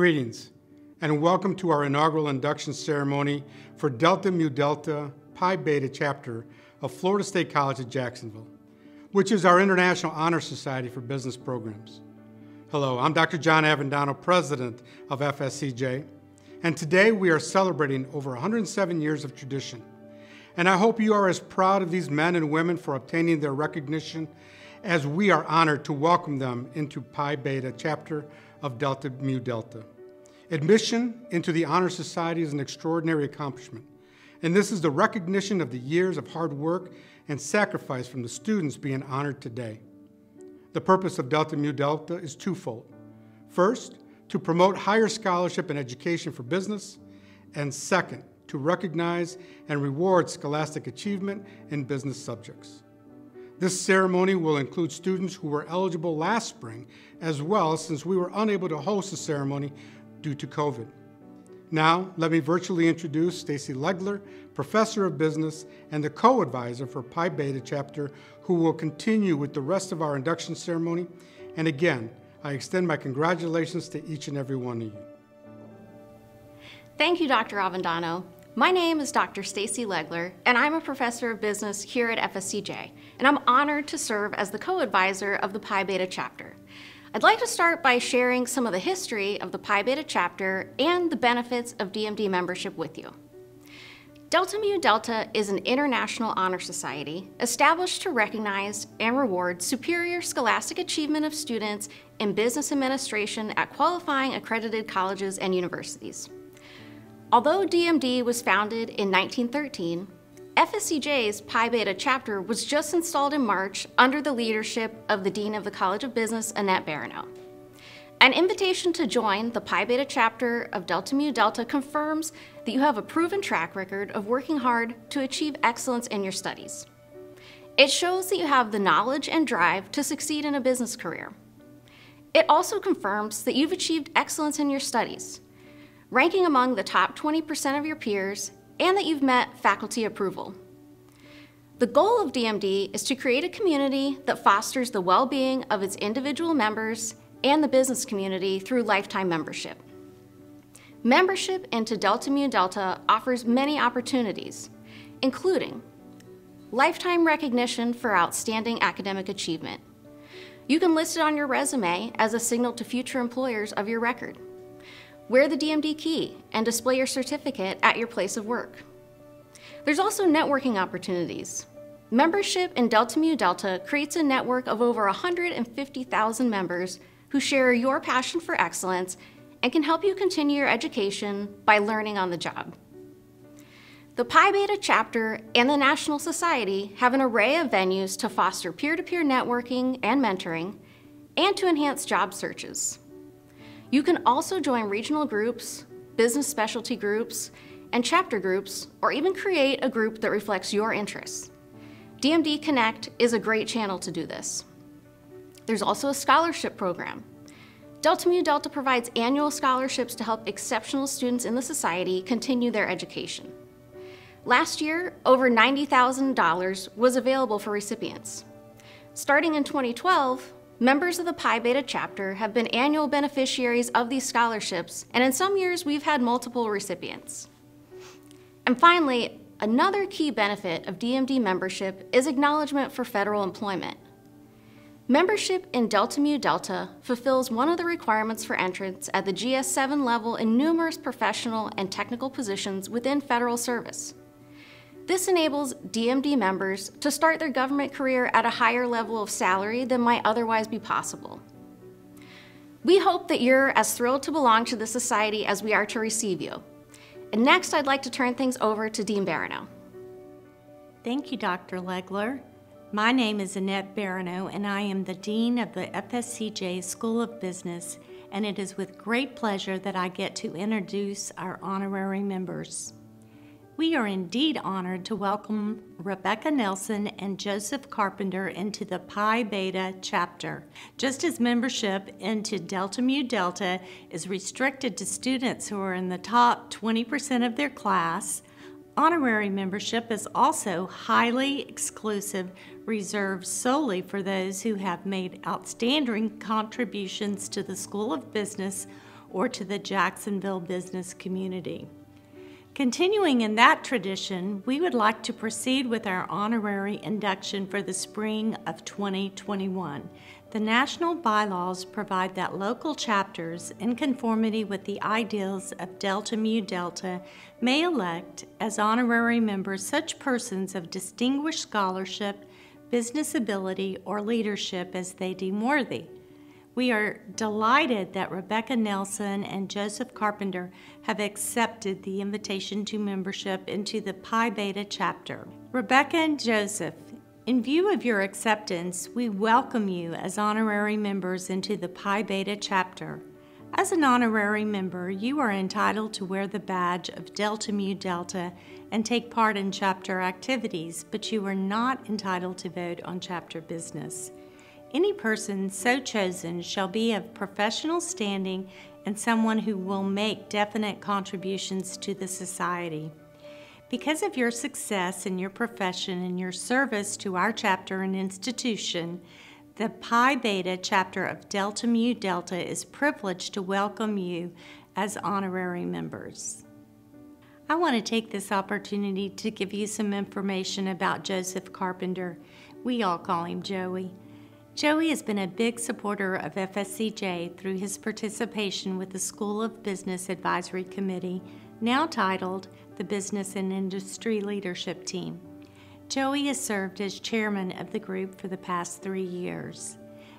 Greetings, and welcome to our inaugural induction ceremony for Delta Mu Delta Pi Beta chapter of Florida State College at Jacksonville, which is our International Honor Society for Business Programs. Hello, I'm Dr. John Avendano, President of FSCJ, and today we are celebrating over 107 years of tradition. And I hope you are as proud of these men and women for obtaining their recognition as we are honored to welcome them into Pi Beta chapter of Delta Mu Delta. Admission into the Honor Society is an extraordinary accomplishment, and this is the recognition of the years of hard work and sacrifice from the students being honored today. The purpose of Delta Mu Delta is twofold. First, to promote higher scholarship and education for business, and second, to recognize and reward scholastic achievement in business subjects. This ceremony will include students who were eligible last spring as well since we were unable to host the ceremony due to COVID. Now, let me virtually introduce Stacy Legler, Professor of Business and the co-advisor for Pi Beta chapter, who will continue with the rest of our induction ceremony. And again, I extend my congratulations to each and every one of you. Thank you, Dr. Avendano. My name is Dr. Stacy Legler, and I'm a professor of business here at FSCJ, and I'm honored to serve as the co-advisor of the Pi Beta chapter. I'd like to start by sharing some of the history of the Pi Beta chapter and the benefits of DMD membership with you. Delta Mu Delta is an international honor society established to recognize and reward superior scholastic achievement of students in business administration at qualifying accredited colleges and universities. Although DMD was founded in 1913, FSCJ's Pi Beta chapter was just installed in March under the leadership of the Dean of the College of Business, Annette Barano. An invitation to join the Pi Beta chapter of Delta Mu Delta confirms that you have a proven track record of working hard to achieve excellence in your studies. It shows that you have the knowledge and drive to succeed in a business career. It also confirms that you've achieved excellence in your studies, ranking among the top 20% of your peers, and that you've met faculty approval. The goal of DMD is to create a community that fosters the well-being of its individual members and the business community through lifetime membership. Membership into Delta Mu Delta offers many opportunities, including lifetime recognition for outstanding academic achievement. You can list it on your resume as a signal to future employers of your record. Wear the DMD key and display your certificate at your place of work. There's also networking opportunities. Membership in Delta Mu Delta creates a network of over 150,000 members who share your passion for excellence and can help you continue your education by learning on the job. The Pi Beta chapter and the National Society have an array of venues to foster peer-to-peer -peer networking and mentoring and to enhance job searches. You can also join regional groups, business specialty groups, and chapter groups, or even create a group that reflects your interests. DMD Connect is a great channel to do this. There's also a scholarship program. Delta Mu Delta provides annual scholarships to help exceptional students in the society continue their education. Last year, over $90,000 was available for recipients. Starting in 2012, Members of the Pi Beta chapter have been annual beneficiaries of these scholarships, and in some years we've had multiple recipients. And finally, another key benefit of DMD membership is acknowledgement for federal employment. Membership in Delta Mu Delta fulfills one of the requirements for entrance at the GS7 level in numerous professional and technical positions within federal service. This enables DMD members to start their government career at a higher level of salary than might otherwise be possible. We hope that you're as thrilled to belong to the Society as we are to receive you. And next, I'd like to turn things over to Dean Barano. Thank you, Dr. Legler. My name is Annette Barano, and I am the Dean of the FSCJ School of Business, and it is with great pleasure that I get to introduce our honorary members. We are indeed honored to welcome Rebecca Nelson and Joseph Carpenter into the Pi Beta chapter. Just as membership into Delta Mu Delta is restricted to students who are in the top 20% of their class, honorary membership is also highly exclusive, reserved solely for those who have made outstanding contributions to the School of Business or to the Jacksonville business community. Continuing in that tradition, we would like to proceed with our honorary induction for the spring of 2021. The national bylaws provide that local chapters, in conformity with the ideals of Delta Mu Delta, may elect as honorary members such persons of distinguished scholarship, business ability, or leadership as they deem worthy. We are delighted that Rebecca Nelson and Joseph Carpenter have accepted the invitation to membership into the Pi Beta chapter. Rebecca and Joseph, in view of your acceptance, we welcome you as honorary members into the Pi Beta chapter. As an honorary member, you are entitled to wear the badge of Delta Mu Delta and take part in chapter activities, but you are not entitled to vote on chapter business. Any person so chosen shall be of professional standing and someone who will make definite contributions to the society. Because of your success in your profession and your service to our chapter and institution, the Pi Beta chapter of Delta Mu Delta is privileged to welcome you as honorary members. I want to take this opportunity to give you some information about Joseph Carpenter. We all call him Joey. Joey has been a big supporter of FSCJ through his participation with the School of Business Advisory Committee, now titled the Business and Industry Leadership Team. Joey has served as chairman of the group for the past three years.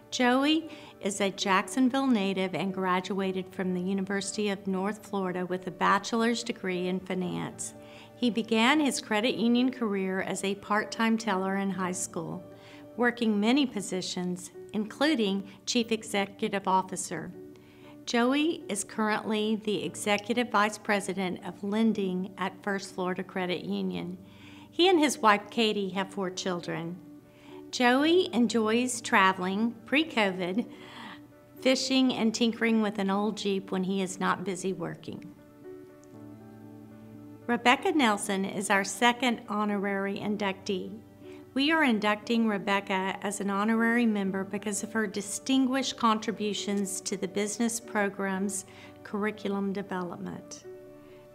Joey is a Jacksonville native and graduated from the University of North Florida with a bachelor's degree in finance. He began his credit union career as a part time teller in high school working many positions, including Chief Executive Officer. Joey is currently the Executive Vice President of Lending at First Florida Credit Union. He and his wife Katie have four children. Joey enjoys traveling pre COVID, fishing, and tinkering with an old Jeep when he is not busy working. Rebecca Nelson is our second honorary inductee. We are inducting Rebecca as an honorary member because of her distinguished contributions to the business program's curriculum development.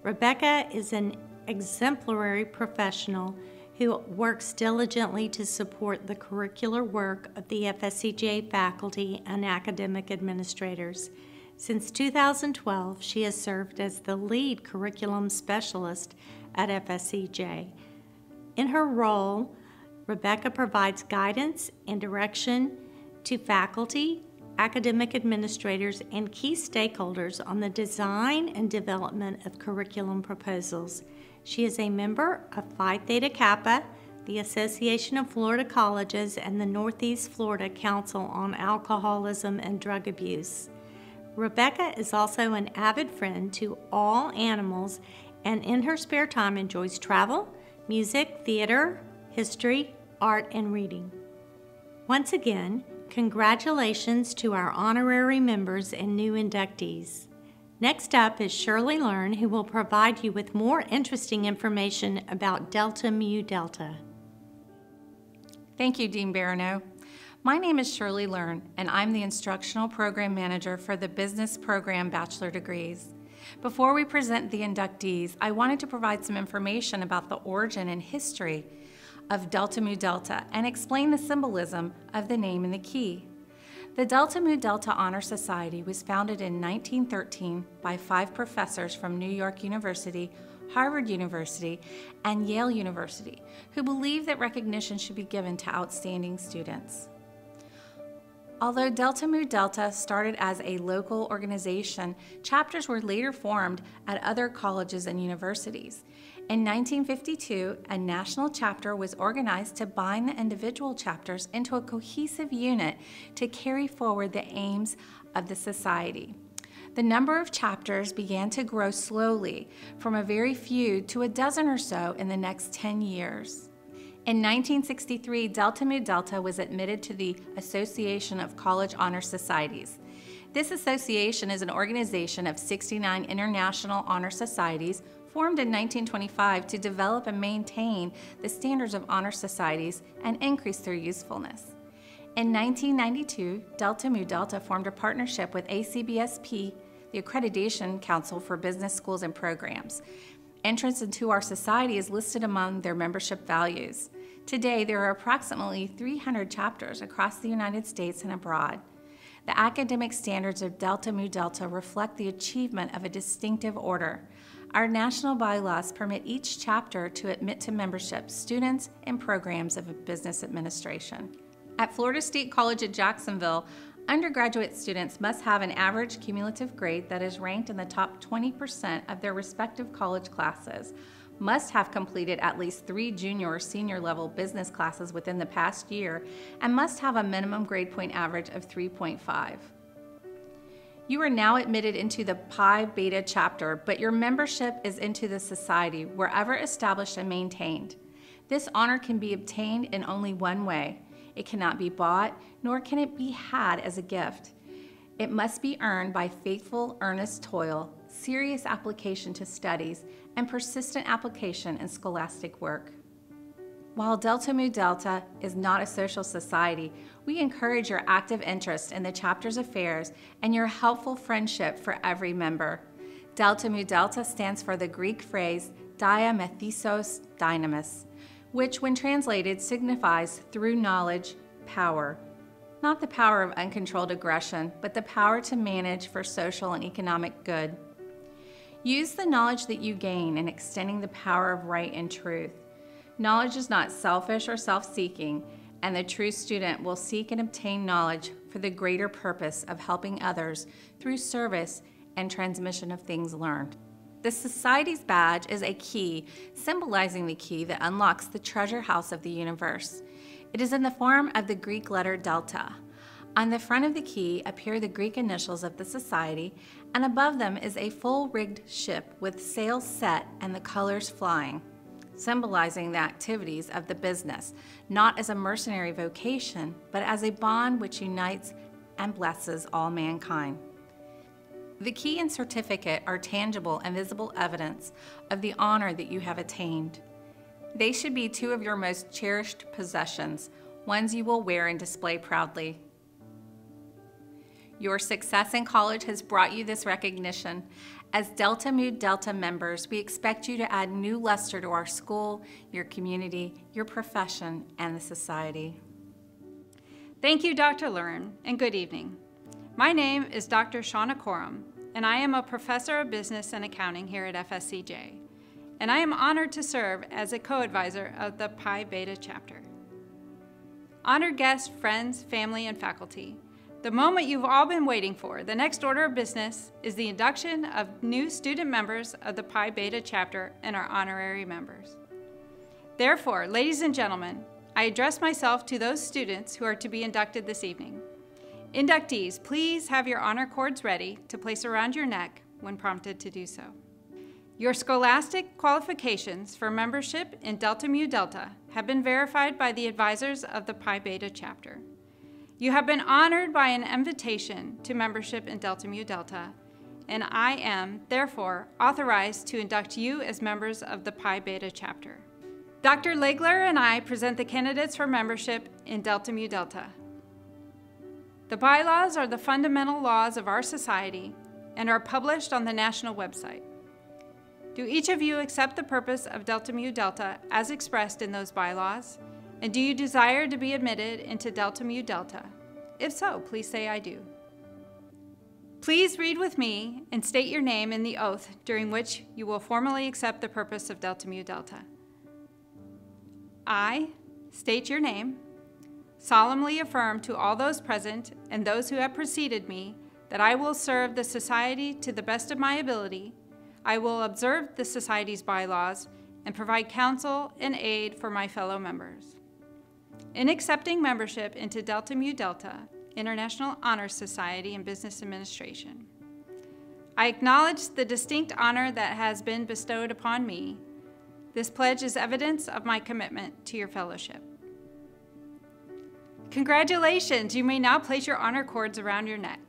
Rebecca is an exemplary professional who works diligently to support the curricular work of the FSCJ faculty and academic administrators. Since 2012, she has served as the lead curriculum specialist at FSCJ. In her role, Rebecca provides guidance and direction to faculty, academic administrators, and key stakeholders on the design and development of curriculum proposals. She is a member of Phi Theta Kappa, the Association of Florida Colleges, and the Northeast Florida Council on Alcoholism and Drug Abuse. Rebecca is also an avid friend to all animals and in her spare time enjoys travel, music, theater, history, art, and reading. Once again, congratulations to our honorary members and new inductees. Next up is Shirley Learn, who will provide you with more interesting information about Delta Mu Delta. Thank you, Dean Barano. My name is Shirley Learn, and I'm the Instructional Program Manager for the Business Program Bachelor Degrees. Before we present the inductees, I wanted to provide some information about the origin and history of Delta Mu Delta and explain the symbolism of the name and the key. The Delta Mu Delta Honor Society was founded in 1913 by five professors from New York University, Harvard University, and Yale University who believed that recognition should be given to outstanding students. Although Delta Mu Delta started as a local organization, chapters were later formed at other colleges and universities. In 1952, a national chapter was organized to bind the individual chapters into a cohesive unit to carry forward the aims of the society. The number of chapters began to grow slowly, from a very few to a dozen or so in the next 10 years. In 1963, Delta Mu Delta was admitted to the Association of College Honor Societies. This association is an organization of 69 international honor societies formed in 1925 to develop and maintain the standards of honor societies and increase their usefulness. In 1992, Delta Mu Delta formed a partnership with ACBSP the Accreditation Council for Business Schools and Programs. Entrance into our society is listed among their membership values. Today, there are approximately 300 chapters across the United States and abroad. The academic standards of Delta Mu Delta reflect the achievement of a distinctive order. Our national bylaws permit each chapter to admit to membership students and programs of business administration. At Florida State College at Jacksonville, undergraduate students must have an average cumulative grade that is ranked in the top 20% of their respective college classes, must have completed at least three junior or senior level business classes within the past year, and must have a minimum grade point average of 3.5. You are now admitted into the Pi Beta chapter, but your membership is into the society wherever established and maintained. This honor can be obtained in only one way it cannot be bought, nor can it be had as a gift. It must be earned by faithful, earnest toil, serious application to studies, and persistent application in scholastic work. While Delta Mu Delta is not a social society, we encourage your active interest in the chapter's affairs and your helpful friendship for every member. Delta Mu Delta stands for the Greek phrase dia matheseos dynamis, which, when translated, signifies through knowledge, power. Not the power of uncontrolled aggression, but the power to manage for social and economic good. Use the knowledge that you gain in extending the power of right and truth. Knowledge is not selfish or self seeking, and the true student will seek and obtain knowledge for the greater purpose of helping others through service and transmission of things learned. The Society's badge is a key, symbolizing the key that unlocks the treasure house of the universe. It is in the form of the Greek letter delta. On the front of the key appear the Greek initials of the Society, and above them is a full rigged ship with sails set and the colors flying, symbolizing the activities of the business, not as a mercenary vocation, but as a bond which unites and blesses all mankind. The key and certificate are tangible and visible evidence of the honor that you have attained. They should be two of your most cherished possessions, ones you will wear and display proudly. Your success in college has brought you this recognition. As Delta Mu Delta members, we expect you to add new luster to our school, your community, your profession, and the society. Thank you, Dr. Learn, and good evening. My name is Dr. Shauna Coram, and I am a professor of business and accounting here at FSCJ. And I am honored to serve as a co-advisor of the Pi Beta chapter. Honored guests, friends, family, and faculty, the moment you've all been waiting for, the next order of business, is the induction of new student members of the Pi Beta chapter and our honorary members. Therefore, ladies and gentlemen, I address myself to those students who are to be inducted this evening. Inductees, please have your honor cords ready to place around your neck when prompted to do so. Your scholastic qualifications for membership in Delta Mu Delta have been verified by the advisors of the Pi Beta chapter. You have been honored by an invitation to membership in Delta Mu Delta, and I am, therefore, authorized to induct you as members of the Pi Beta chapter. Dr. Legler and I present the candidates for membership in Delta Mu Delta. The bylaws are the fundamental laws of our society and are published on the national website. Do each of you accept the purpose of Delta Mu Delta as expressed in those bylaws? And do you desire to be admitted into Delta Mu Delta? If so, please say I do. Please read with me and state your name in the oath during which you will formally accept the purpose of Delta Mu Delta. I state your name, solemnly affirm to all those present and those who have preceded me that I will serve the Society to the best of my ability, I will observe the Society's bylaws, and provide counsel and aid for my fellow members. In accepting membership into Delta Mu Delta, International Honor Society in Business Administration, I acknowledge the distinct honor that has been bestowed upon me. This pledge is evidence of my commitment to your fellowship. Congratulations! You may now place your honor cords around your neck.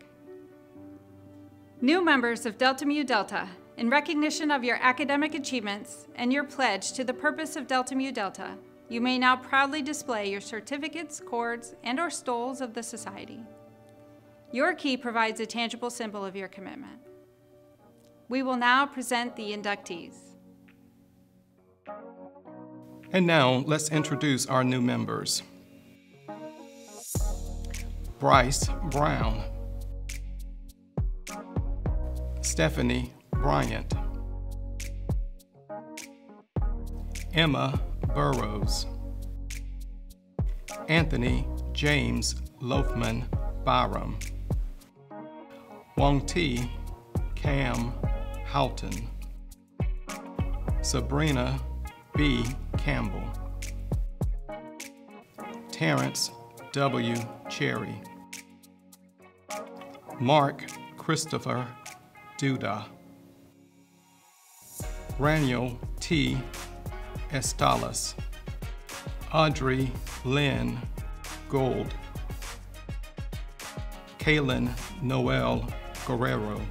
New members of Delta Mu Delta, in recognition of your academic achievements and your pledge to the purpose of Delta Mu Delta, you may now proudly display your certificates, cords, and or stoles of the Society. Your key provides a tangible symbol of your commitment. We will now present the inductees. And now, let's introduce our new members. Bryce Brown, Stephanie Bryant, Emma Burrows, Anthony James Loafman Byram, Wong T. Cam Houghton, Sabrina B. Campbell, Terrence W. Cherry, Mark Christopher Duda, Raniel T. Estalas, Audrey Lynn Gold, Kaylin Noel Guerrero,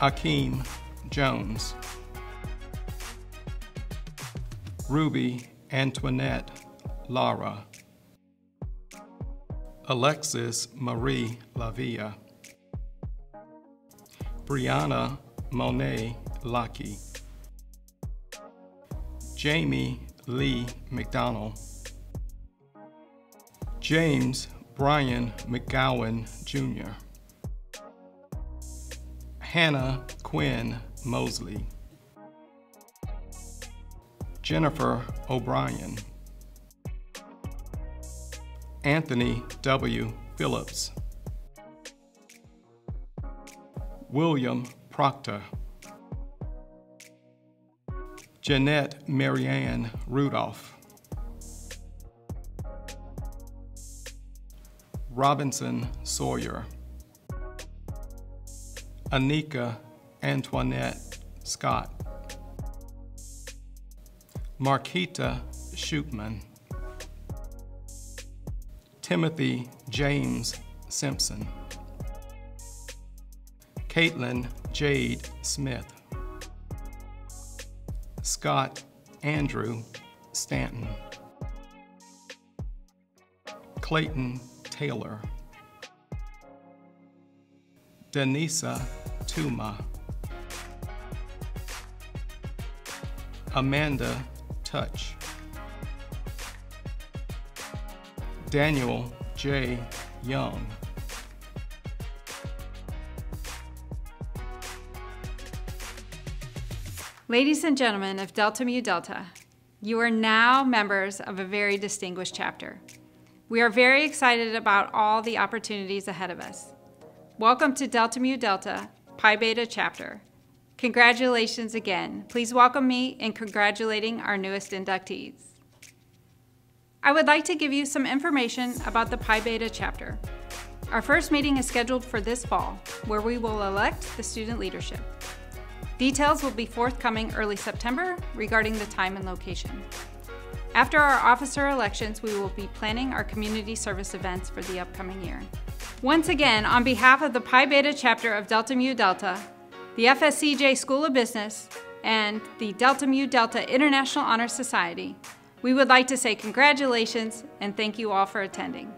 Akeem Jones, Ruby Antoinette Lara, Alexis Marie Lavia, Brianna Monet Lucky, Jamie Lee McDonald, James Brian McGowan Jr., Hannah Quinn Mosley, Jennifer O'Brien, Anthony W. Phillips, William Proctor, Jeanette Marianne Rudolph, Robinson Sawyer, Anika Antoinette Scott, Marquita Shootman, Timothy James Simpson, Caitlin Jade Smith, Scott Andrew Stanton, Clayton Taylor, Denisa Tuma, Amanda Touch, Daniel J. Young, Ladies and gentlemen of Delta Mu Delta, you are now members of a very distinguished chapter. We are very excited about all the opportunities ahead of us. Welcome to Delta Mu Delta Pi Beta chapter. Congratulations again. Please welcome me in congratulating our newest inductees. I would like to give you some information about the Pi Beta chapter. Our first meeting is scheduled for this fall, where we will elect the student leadership. Details will be forthcoming early September regarding the time and location. After our officer elections, we will be planning our community service events for the upcoming year. Once again, on behalf of the Pi Beta chapter of Delta Mu Delta, the FSCJ School of Business, and the Delta Mu Delta International Honor Society, we would like to say congratulations and thank you all for attending.